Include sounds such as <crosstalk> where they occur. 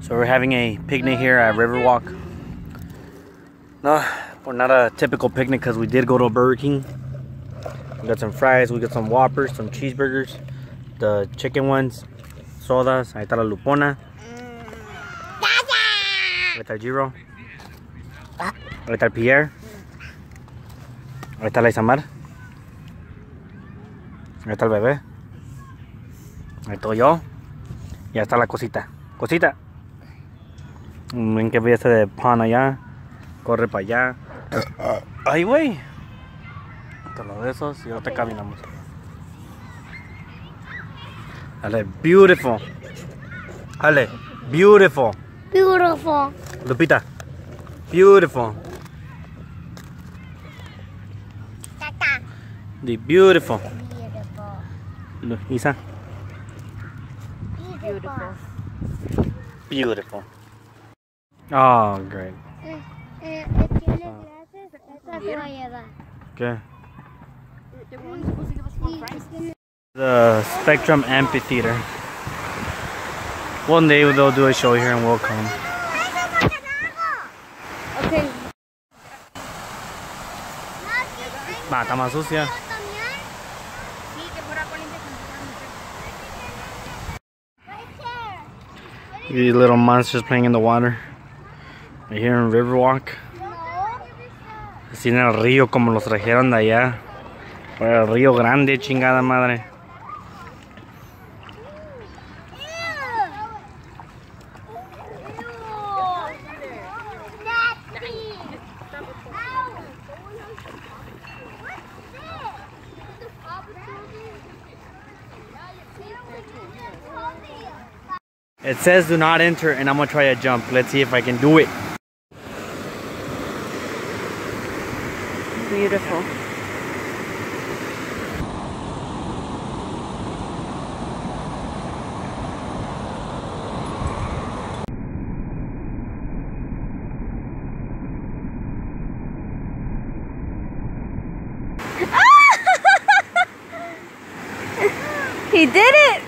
So we're having a picnic here at Riverwalk. No, we're not a typical picnic because we did go to a Burger King. We got some fries, we got some Whoppers, some cheeseburgers, the chicken ones, sodas, ahí está la Lupona. Ahí está el Giro. Ahí está el Pierre. Ahí está la Isamar. Ahí está el bebé. Ahí estoy yo. Y ahí está la cosita. Cosita. Ven que belleza de pan allá. Corre para allá. Ay, güey. Todos de esos y ahorita caminamos. Dale, beautiful. Dale, beautiful. Beautiful. Lupita. Beautiful. Tata. The beautiful. Beautiful. Isa. Beautiful. Beautiful. Oh, great. Tiene gracias. Esta se va a llevar. Okay. They were only supposed to give us four fries. The Spectrum Amphitheater. One day they'll do a show here and we'll come. Okay. Va, está más sucia. These little monsters playing in the water. Right here in Riverwalk. Así en el río como los trajeron de allá. Por el río grande, chingada madre. It says do not enter and I'm gonna try a jump. Let's see if I can do it. Beautiful. <laughs> he did it!